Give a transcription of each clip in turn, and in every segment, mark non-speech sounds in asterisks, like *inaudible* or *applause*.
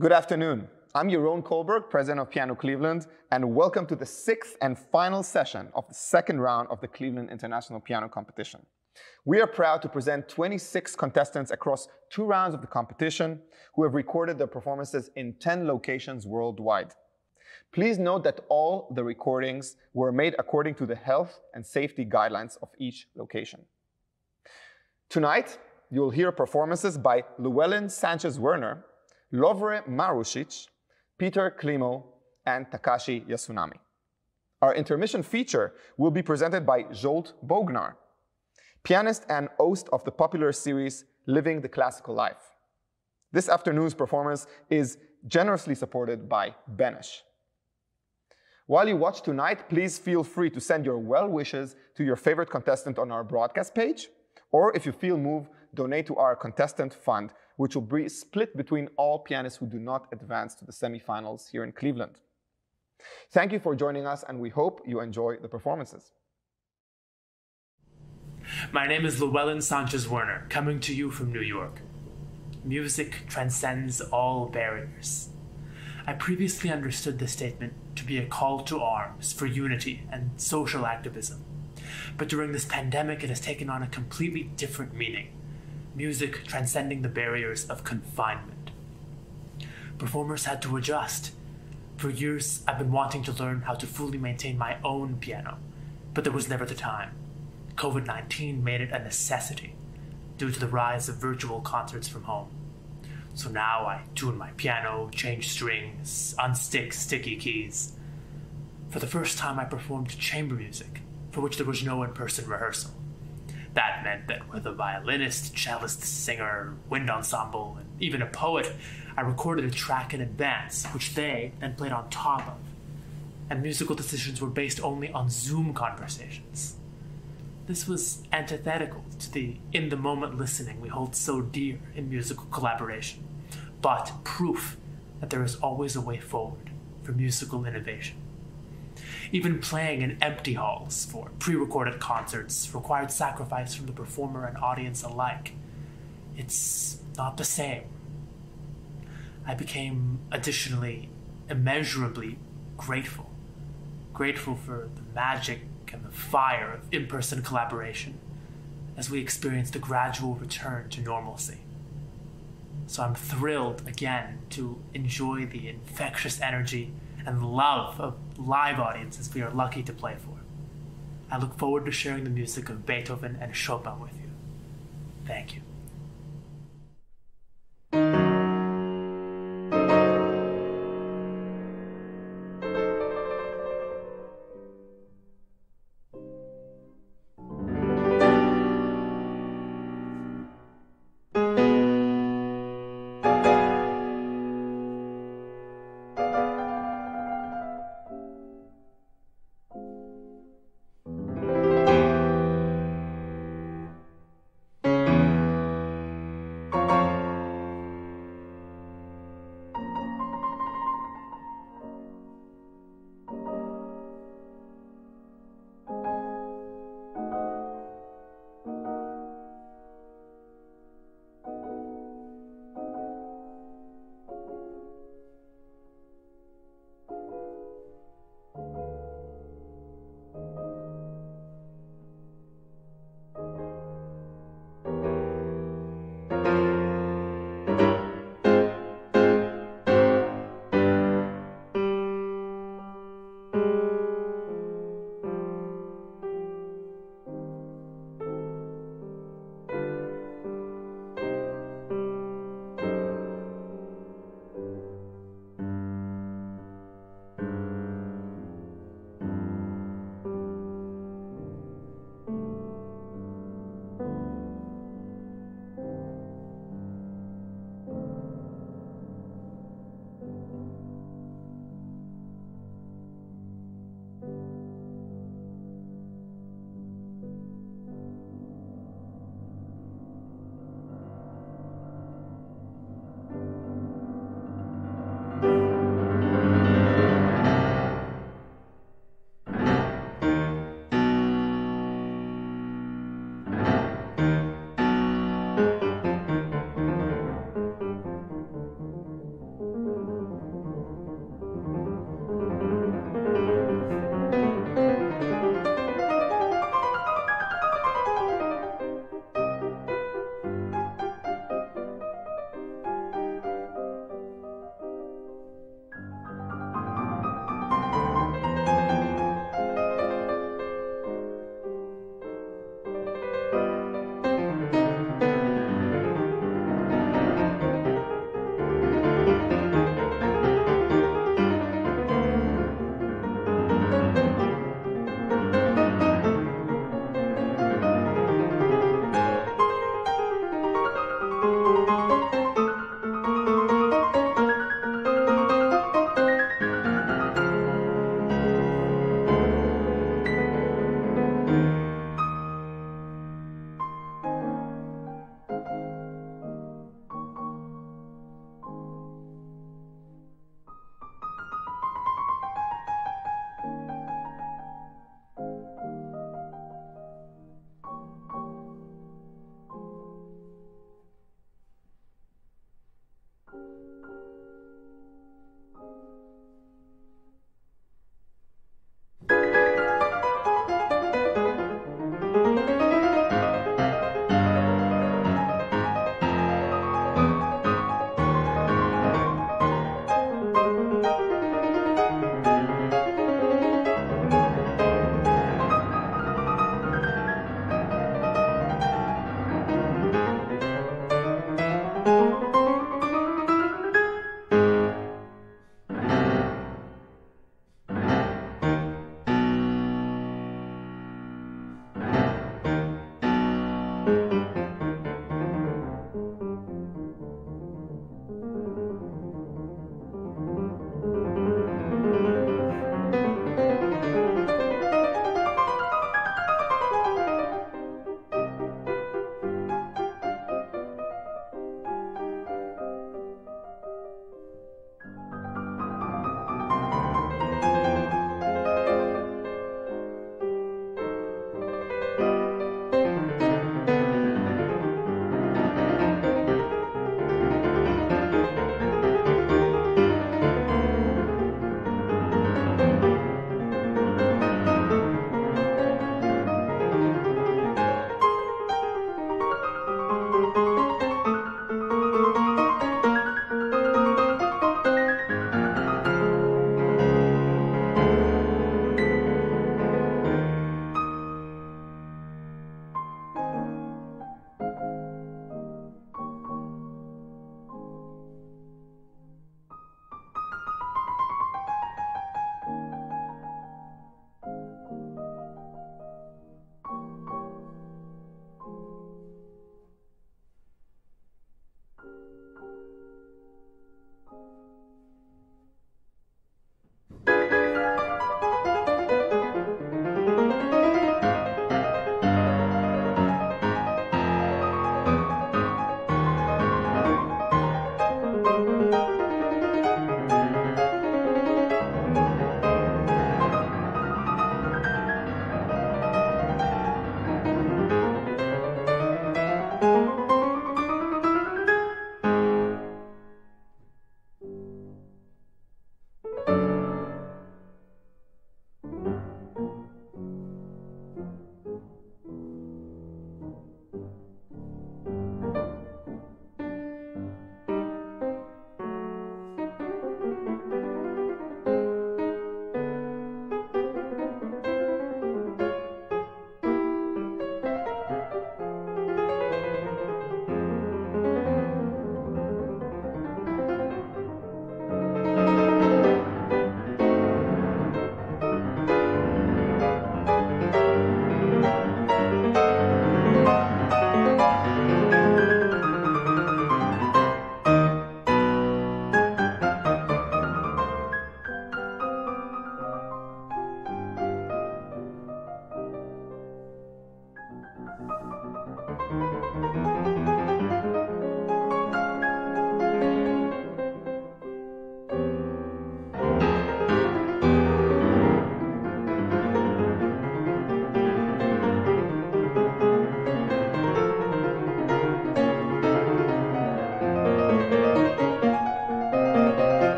Good afternoon. I'm Yaron Kohlberg, president of Piano Cleveland, and welcome to the sixth and final session of the second round of the Cleveland International Piano Competition. We are proud to present 26 contestants across two rounds of the competition who have recorded their performances in 10 locations worldwide. Please note that all the recordings were made according to the health and safety guidelines of each location. Tonight, you'll hear performances by Llewellyn Sanchez Werner, Lovre Marusic, Peter Klimo, and Takashi Yasunami. Our intermission feature will be presented by Zsolt Bognar, pianist and host of the popular series Living the Classical Life. This afternoon's performance is generously supported by Benesch. While you watch tonight, please feel free to send your well wishes to your favorite contestant on our broadcast page, or if you feel moved, donate to our contestant fund, which will be split between all pianists who do not advance to the semifinals here in Cleveland. Thank you for joining us, and we hope you enjoy the performances. My name is Llewellyn Sanchez Werner, coming to you from New York. Music transcends all barriers. I previously understood this statement to be a call to arms for unity and social activism. But during this pandemic, it has taken on a completely different meaning music transcending the barriers of confinement. Performers had to adjust. For years, I've been wanting to learn how to fully maintain my own piano, but there was never the time. COVID 19 made it a necessity due to the rise of virtual concerts from home. So now I tune my piano, change strings, unstick sticky keys. For the first time, I performed chamber music, for which there was no in person rehearsal. That meant that with a violinist, cellist, singer, wind ensemble, and even a poet, I recorded a track in advance, which they then played on top of. And musical decisions were based only on Zoom conversations. This was antithetical to the in the moment listening we hold so dear in musical collaboration, but proof that there is always a way forward for musical innovation. Even playing in empty halls for pre recorded concerts required sacrifice from the performer and audience alike. It's not the same. I became additionally immeasurably grateful. Grateful for the magic and the fire of in person collaboration as we experience the gradual return to normalcy. So I'm thrilled again to enjoy the infectious energy and love of live audiences we are lucky to play for. I look forward to sharing the music of Beethoven and Chopin with you. Thank you.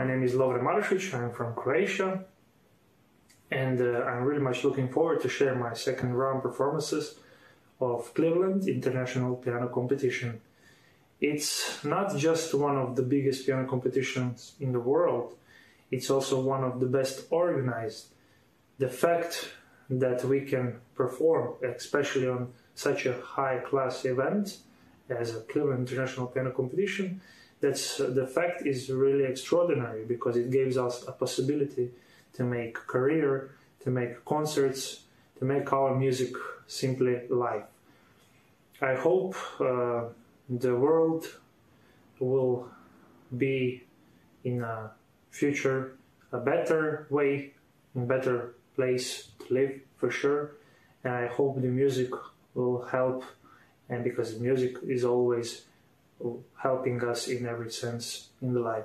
My name is Lovre Marušić. I'm from Croatia, and uh, I'm really much looking forward to share my second round performances of Cleveland International Piano Competition. It's not just one of the biggest piano competitions in the world, it's also one of the best organized. The fact that we can perform, especially on such a high class event as a Cleveland International Piano Competition, that's the fact is really extraordinary because it gives us a possibility to make career, to make concerts, to make our music simply live. I hope uh, the world will be in a future a better way, a better place to live for sure. And I hope the music will help, and because music is always helping us in every sense in the life.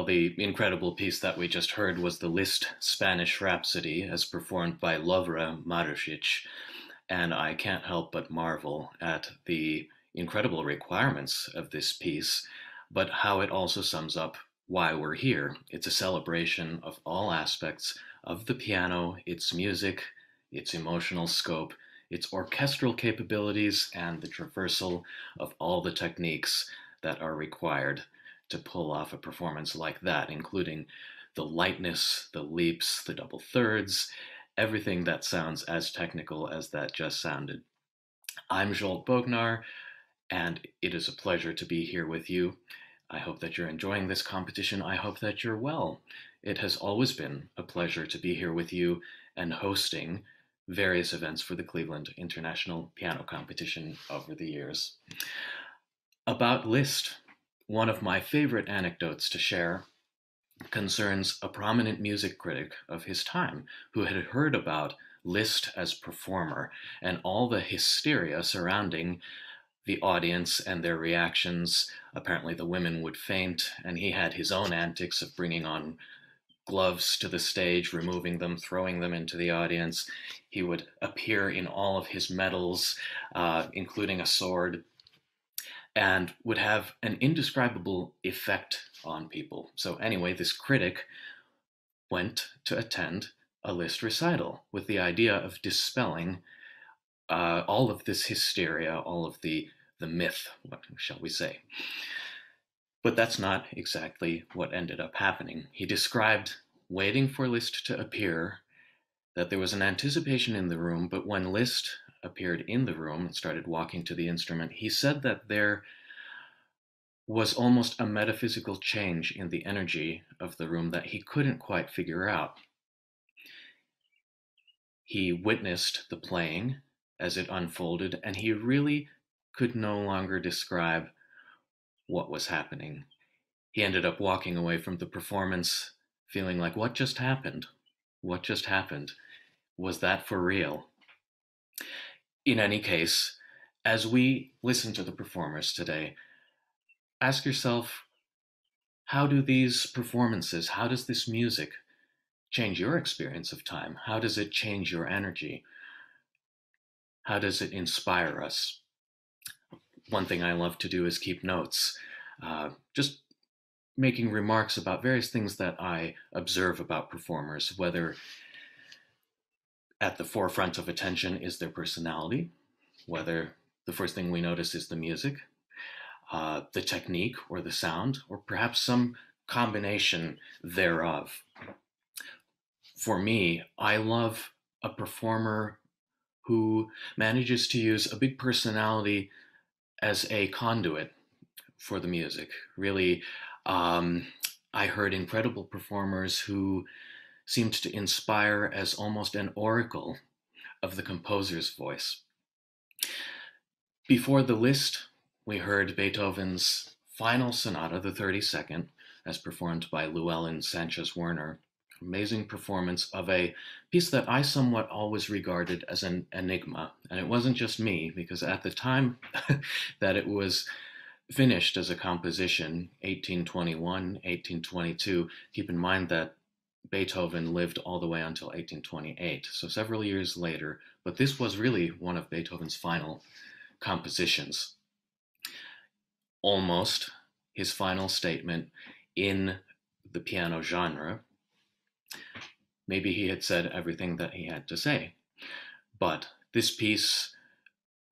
Well, the incredible piece that we just heard was the Liszt Spanish Rhapsody, as performed by Lovre Marušić, and I can't help but marvel at the incredible requirements of this piece, but how it also sums up why we're here. It's a celebration of all aspects of the piano, its music, its emotional scope, its orchestral capabilities, and the traversal of all the techniques that are required to pull off a performance like that, including the lightness, the leaps, the double thirds, everything that sounds as technical as that just sounded. I'm Zsolt Bognár, and it is a pleasure to be here with you. I hope that you're enjoying this competition. I hope that you're well. It has always been a pleasure to be here with you and hosting various events for the Cleveland International Piano Competition over the years. About Liszt, one of my favorite anecdotes to share concerns a prominent music critic of his time who had heard about Liszt as performer and all the hysteria surrounding the audience and their reactions. Apparently, the women would faint, and he had his own antics of bringing on gloves to the stage, removing them, throwing them into the audience. He would appear in all of his medals, uh, including a sword, and would have an indescribable effect on people. So, anyway, this critic went to attend a Liszt recital with the idea of dispelling uh, all of this hysteria, all of the, the myth, what shall we say. But that's not exactly what ended up happening. He described waiting for Liszt to appear, that there was an anticipation in the room, but when Liszt appeared in the room and started walking to the instrument, he said that there was almost a metaphysical change in the energy of the room that he couldn't quite figure out. He witnessed the playing as it unfolded, and he really could no longer describe what was happening. He ended up walking away from the performance feeling like, what just happened? What just happened? Was that for real? In any case, as we listen to the performers today, ask yourself how do these performances, how does this music change your experience of time? How does it change your energy? How does it inspire us? One thing I love to do is keep notes, uh, just making remarks about various things that I observe about performers, whether at the forefront of attention is their personality, whether the first thing we notice is the music, uh, the technique or the sound, or perhaps some combination thereof. For me, I love a performer who manages to use a big personality as a conduit for the music. Really, um, I heard incredible performers who seemed to inspire as almost an oracle of the composer's voice. Before the Liszt, we heard Beethoven's Final Sonata, the 32nd, as performed by Llewellyn Sanchez Werner. Amazing performance of a piece that I somewhat always regarded as an enigma. And it wasn't just me, because at the time *laughs* that it was finished as a composition, 1821, 1822, keep in mind that Beethoven lived all the way until 1828, so several years later, but this was really one of Beethoven's final compositions almost his final statement in the piano genre. Maybe he had said everything that he had to say. But this piece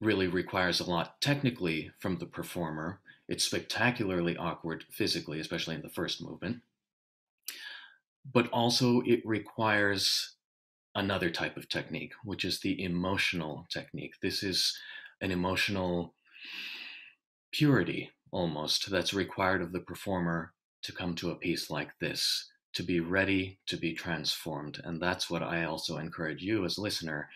really requires a lot technically from the performer. It's spectacularly awkward physically, especially in the first movement. But also, it requires another type of technique, which is the emotional technique. This is an emotional purity almost that's required of the performer to come to a piece like this, to be ready to be transformed. And that's what I also encourage you as a listener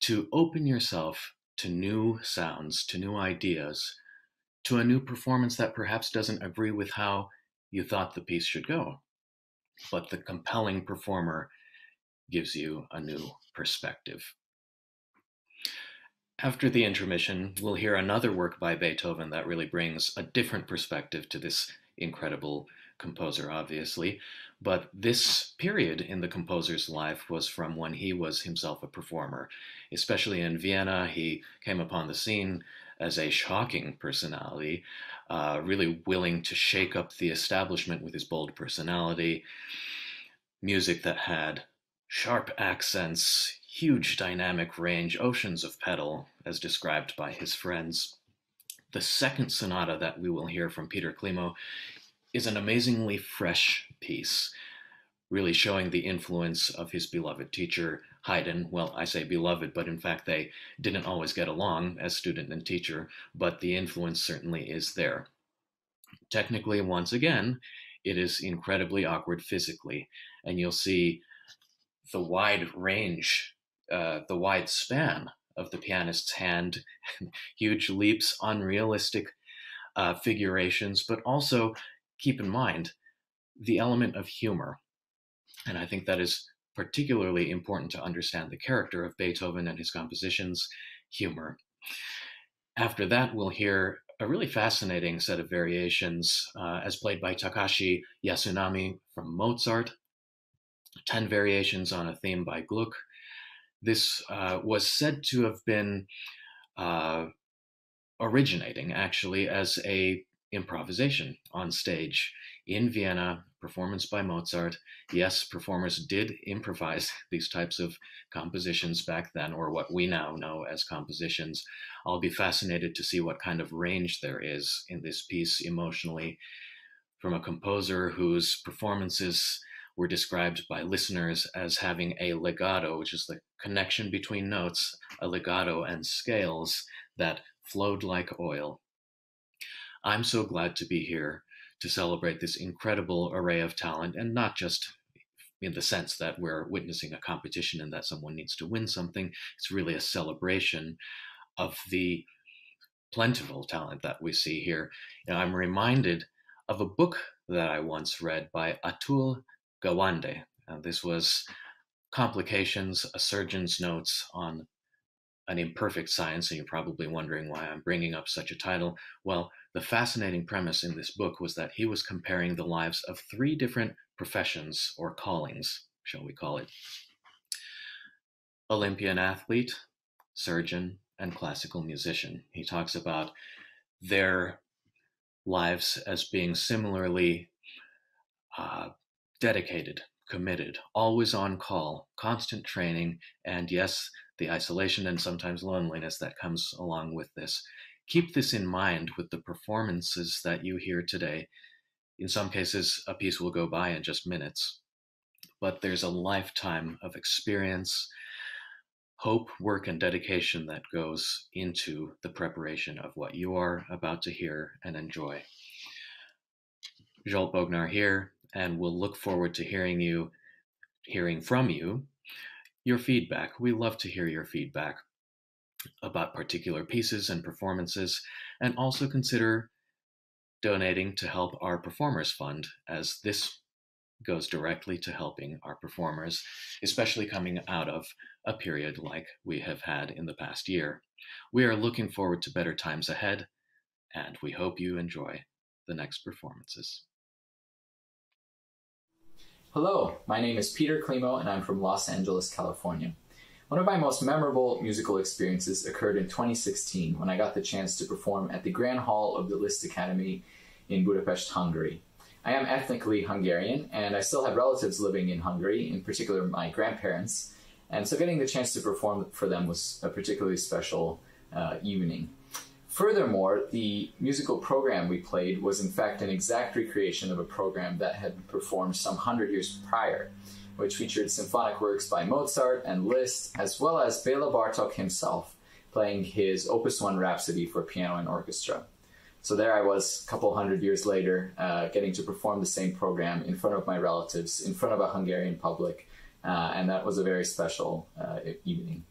to open yourself to new sounds, to new ideas, to a new performance that perhaps doesn't agree with how you thought the piece should go. But the compelling performer gives you a new perspective. After the intermission, we'll hear another work by Beethoven that really brings a different perspective to this incredible composer, obviously, but this period in the composer's life was from when he was himself a performer. Especially in Vienna, he came upon the scene as a shocking personality, uh, really willing to shake up the establishment with his bold personality. Music that had sharp accents, huge dynamic range, oceans of pedal, as described by his friends. The second sonata that we will hear from Peter Klimo is an amazingly fresh piece, really showing the influence of his beloved teacher, Haydn. Well, I say beloved, but in fact they didn't always get along as student and teacher, but the influence certainly is there. Technically, once again, it is incredibly awkward physically, and you'll see the wide range, uh, the wide span of the pianist's hand, *laughs* huge leaps, unrealistic uh, figurations, but also keep in mind the element of humor. And I think that is particularly important to understand the character of Beethoven and his compositions, humor. After that, we'll hear a really fascinating set of variations uh, as played by Takashi Yasunami from Mozart, 10 variations on a theme by Gluck. This uh, was said to have been uh, originating actually as a improvisation on stage in Vienna, performance by Mozart. Yes, performers did improvise *laughs* these types of compositions back then, or what we now know as compositions. I'll be fascinated to see what kind of range there is in this piece emotionally from a composer whose performances were described by listeners as having a legato, which is the connection between notes, a legato and scales that flowed like oil. I'm so glad to be here to celebrate this incredible array of talent, and not just in the sense that we're witnessing a competition and that someone needs to win something. It's really a celebration of the plentiful talent that we see here. Know, I'm reminded of a book that I once read by Atul Gawande. Uh, this was Complications, a Surgeon's Notes on an Imperfect Science, and you're probably wondering why I'm bringing up such a title. Well, the fascinating premise in this book was that he was comparing the lives of three different professions or callings, shall we call it Olympian athlete, surgeon, and classical musician. He talks about their lives as being similarly uh, dedicated, committed, always on call, constant training, and yes, the isolation and sometimes loneliness that comes along with this. Keep this in mind with the performances that you hear today. In some cases, a piece will go by in just minutes, but there's a lifetime of experience, hope, work, and dedication that goes into the preparation of what you are about to hear and enjoy. Zsolt Bognár here, and we'll look forward to hearing you, hearing from you, your feedback. We love to hear your feedback about particular pieces and performances, and also consider donating to help our Performers Fund, as this goes directly to helping our performers, especially coming out of a period like we have had in the past year. We are looking forward to better times ahead, and we hope you enjoy the next performances. Hello, my name is Peter Klimo, and I'm from Los Angeles, California. One of my most memorable musical experiences occurred in 2016 when I got the chance to perform at the Grand Hall of the Liszt Academy in Budapest, Hungary. I am ethnically Hungarian, and I still have relatives living in Hungary, in particular my grandparents, and so getting the chance to perform for them was a particularly special uh, evening. Furthermore, the musical program we played was in fact an exact recreation of a program that had been performed some hundred years prior which featured symphonic works by Mozart and Liszt, as well as Bela Bartok himself, playing his Opus 1 Rhapsody for piano and orchestra. So there I was, a couple hundred years later, uh, getting to perform the same program in front of my relatives, in front of a Hungarian public, uh, and that was a very special uh, evening.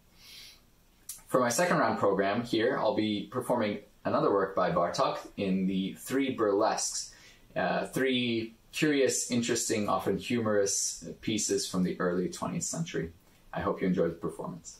For my second round program here, I'll be performing another work by Bartok in the three burlesques, uh, three curious, interesting, often humorous pieces from the early 20th century. I hope you enjoy the performance.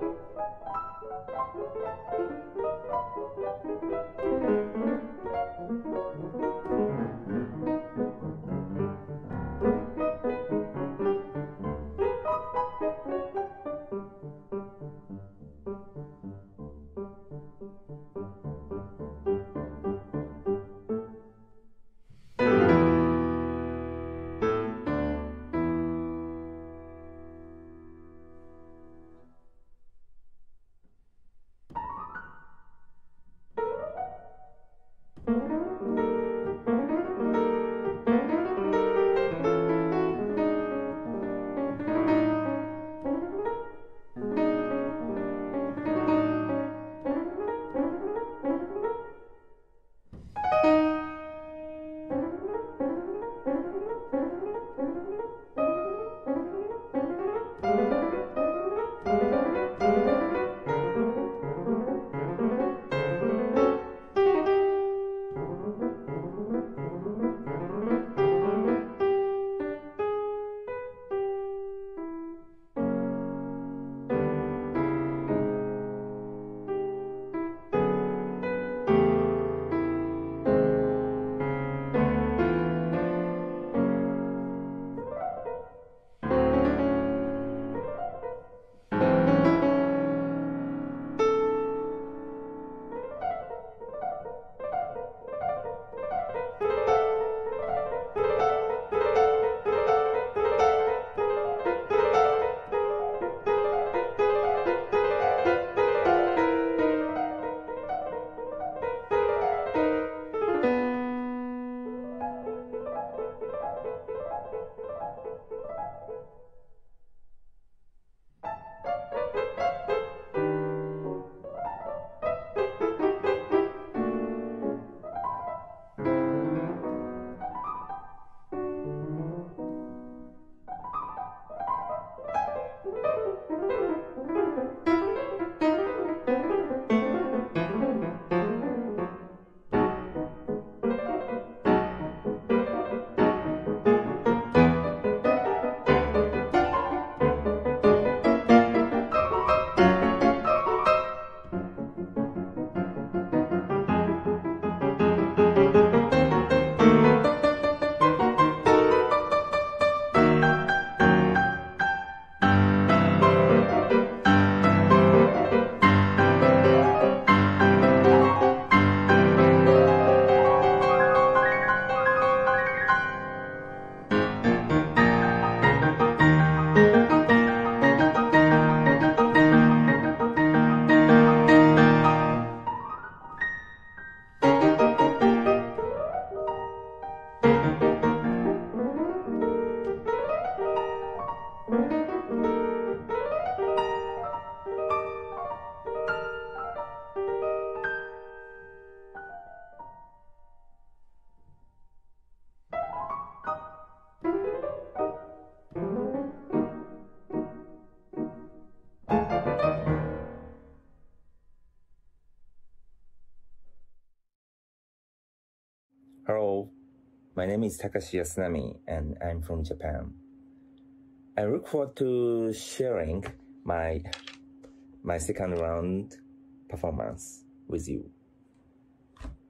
Thank you. My name is Takashi Yasunami and I'm from Japan. I look forward to sharing my my second round performance with you.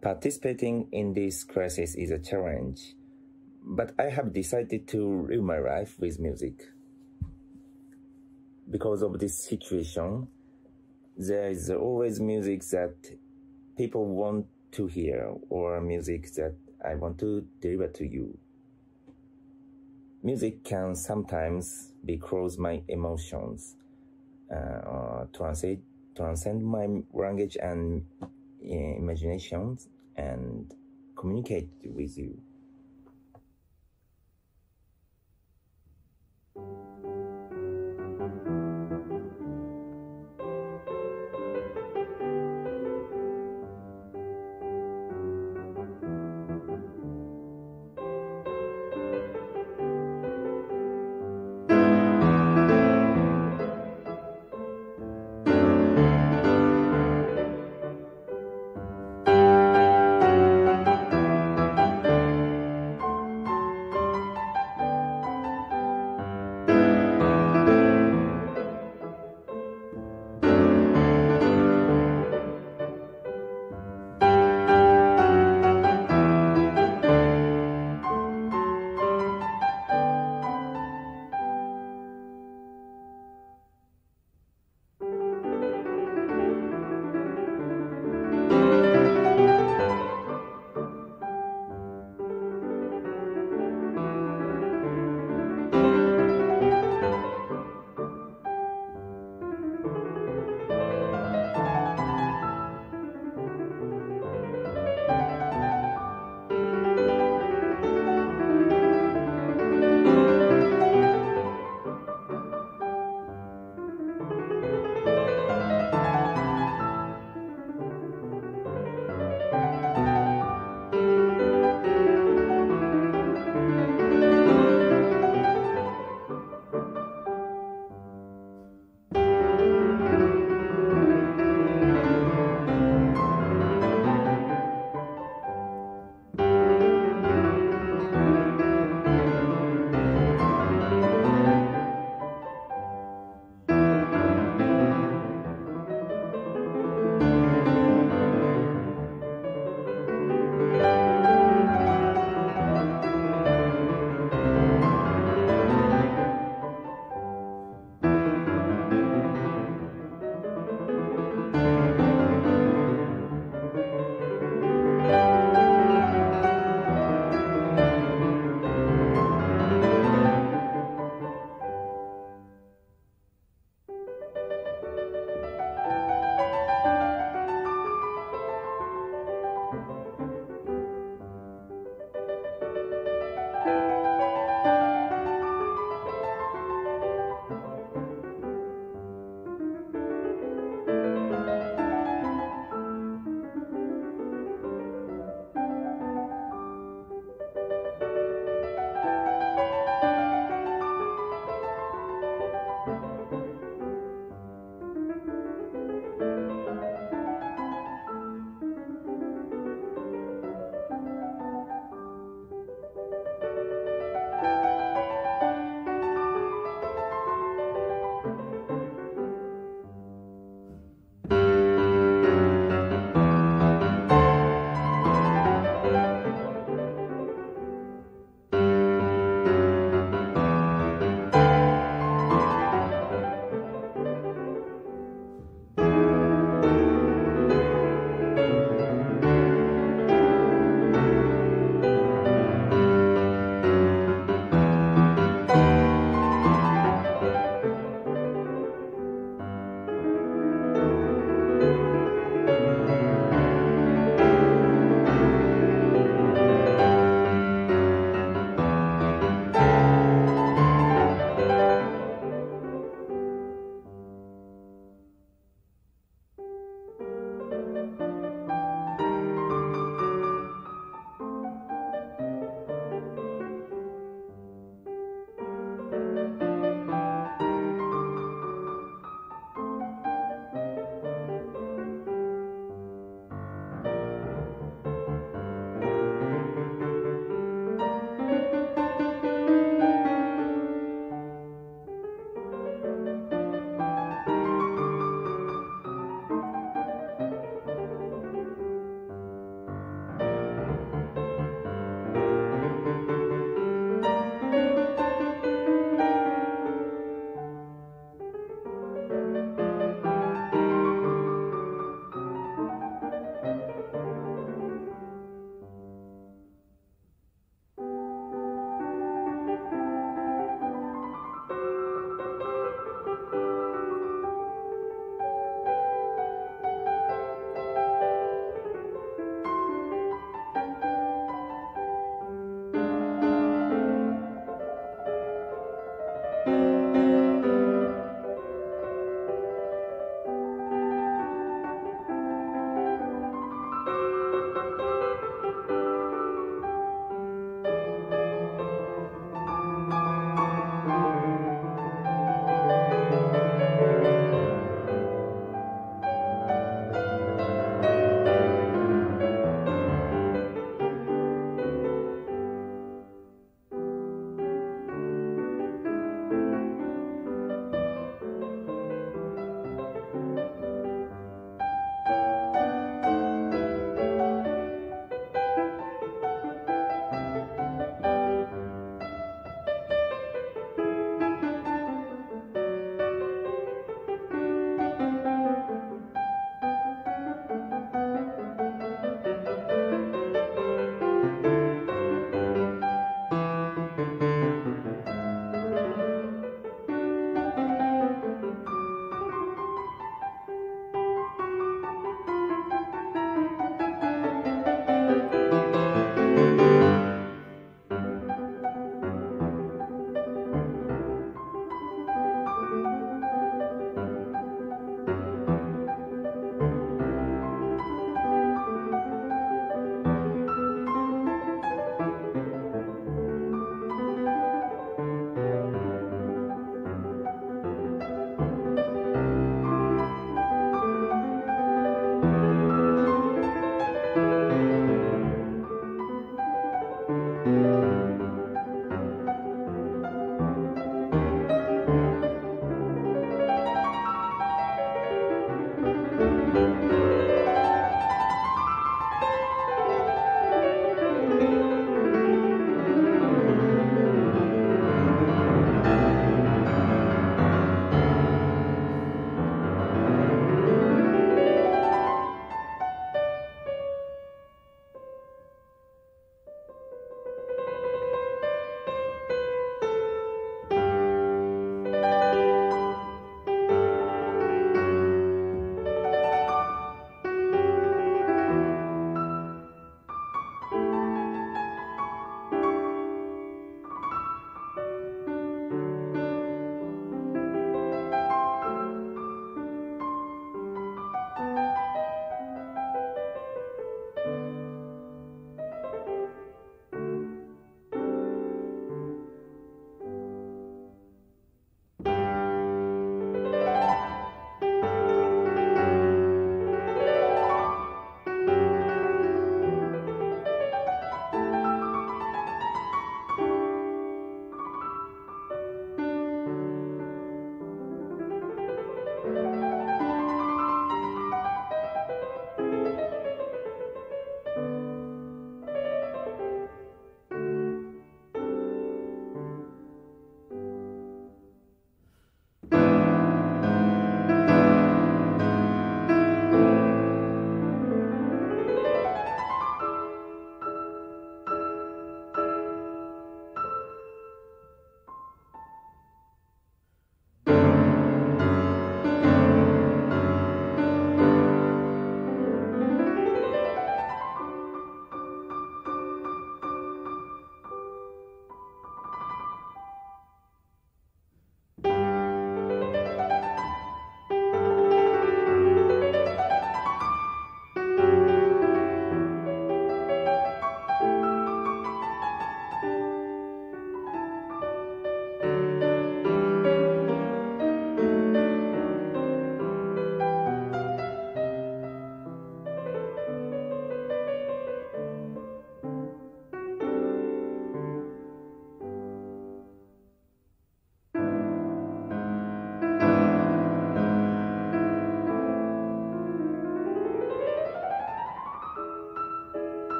Participating in this crisis is a challenge, but I have decided to live my life with music. Because of this situation, there is always music that people want to hear or music that I want to deliver to you. Music can sometimes be close my emotions, uh, translate, transcend my language and uh, imaginations, and communicate with you.